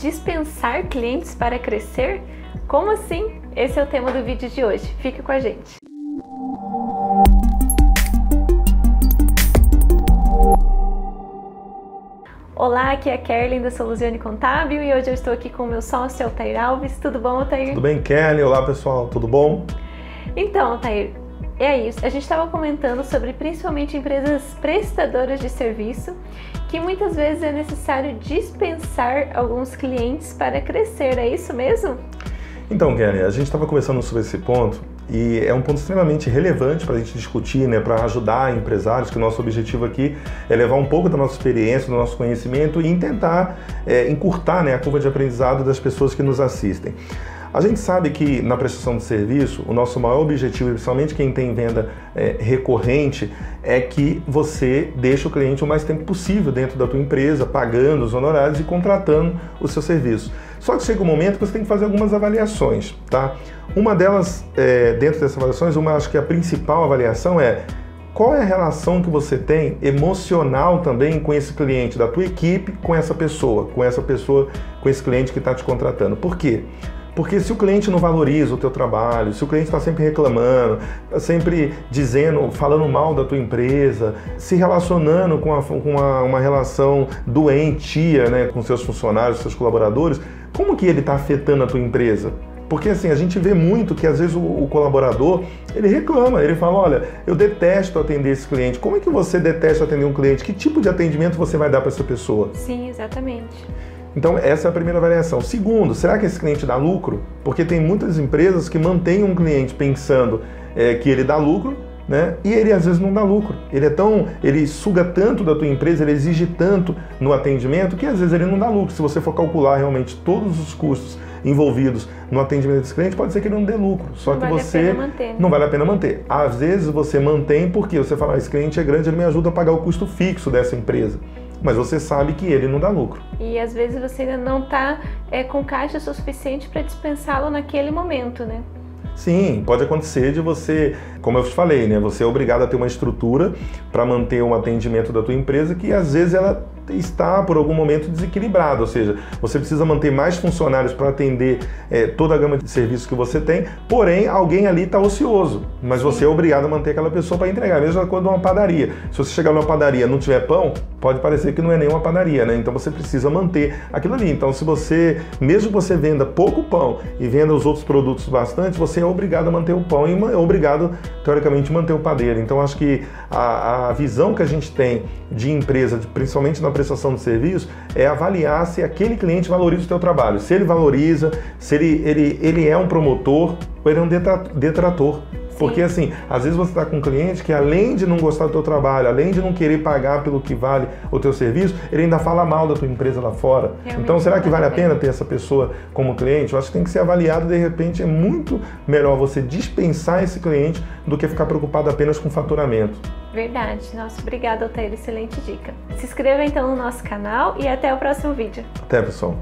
Dispensar clientes para crescer? Como assim? Esse é o tema do vídeo de hoje. Fique com a gente. Olá, aqui é a Kerlin da Soluzione Contábil e hoje eu estou aqui com o meu sócio Altair Alves. Tudo bom, Altair? Tudo bem, Kerlin? Olá, pessoal. Tudo bom? Então, Altair, é isso. A gente estava comentando sobre principalmente empresas prestadoras de serviço que muitas vezes é necessário dispensar alguns clientes para crescer. É isso mesmo? Então, Kelly, a gente estava conversando sobre esse ponto e é um ponto extremamente relevante para a gente discutir, né, para ajudar empresários, que o nosso objetivo aqui é levar um pouco da nossa experiência, do nosso conhecimento e tentar é, encurtar né, a curva de aprendizado das pessoas que nos assistem. A gente sabe que na prestação de serviço, o nosso maior objetivo, principalmente quem tem venda é, recorrente, é que você deixe o cliente o mais tempo possível dentro da tua empresa, pagando os honorários e contratando o seu serviço. Só que chega um momento que você tem que fazer algumas avaliações, tá? Uma delas, é, dentro dessas avaliações, uma acho que a principal avaliação é qual é a relação que você tem emocional também com esse cliente, da tua equipe com essa pessoa, com essa pessoa, com esse cliente que está te contratando. Por quê? Porque se o cliente não valoriza o teu trabalho, se o cliente está sempre reclamando, está sempre dizendo, falando mal da tua empresa, se relacionando com, a, com uma, uma, relação doentia né, com seus funcionários, seus colaboradores, como que ele está afetando a tua empresa? Porque assim, a gente vê muito que às vezes o, o, colaborador, ele reclama, ele fala, olha, eu detesto atender esse cliente. Como é que você detesta atender um cliente? Que tipo de atendimento você vai dar para essa pessoa? Sim, exatamente. Então, essa é a primeira variação. Segundo, será que esse cliente dá lucro? Porque tem muitas empresas que mantêm um cliente pensando é, que ele dá lucro, né? E ele às vezes não dá lucro. Ele é tão, ele suga tanto da tua empresa, ele exige tanto no atendimento que às vezes ele não dá lucro. Se você for calcular realmente todos os custos envolvidos no atendimento desse cliente, pode ser que ele não dê lucro. Só não que vale você manter, né? não vale a pena manter. Às vezes você mantém porque você fala, ah, esse cliente é grande, ele me ajuda a pagar o custo fixo dessa empresa mas você sabe que ele não dá lucro. E às vezes você ainda não está é, com caixa suficiente para dispensá-lo naquele momento, né? Sim, pode acontecer de você, como eu te falei, né? Você é obrigado a ter uma estrutura para manter um atendimento da tua empresa que às vezes ela está por algum momento desequilibrado, ou seja, você precisa manter mais funcionários para atender é, toda a gama de serviços que você tem, porém alguém ali está ocioso, mas você é obrigado a manter aquela pessoa para entregar, mesmo quando uma padaria. Se você chegar numa padaria e não tiver pão, pode parecer que não é nenhuma padaria, né? Então você precisa manter aquilo ali. Então se você, mesmo que você venda pouco pão e venda os outros produtos bastante, você é obrigado a manter o pão e é obrigado, teoricamente, manter o padeiro. Então acho que a, a visão que a gente tem de empresa, principalmente na prestação de serviço é avaliar se aquele cliente valoriza o teu trabalho. Se ele valoriza, se ele, ele, ele é um promotor ou ele é um detrator. Porque assim, às vezes você está com um cliente que além de não gostar do teu trabalho, além de não querer pagar pelo que vale o teu serviço, ele ainda fala mal da tua empresa lá fora. Realmente então será que vale a pena ter essa pessoa como cliente? Eu acho que tem que ser avaliado de repente é muito melhor você dispensar esse cliente do que ficar preocupado apenas com faturamento. Verdade. Nossa, obrigada, Altair. Excelente dica. Se inscreva então no nosso canal e até o próximo vídeo. Até, pessoal.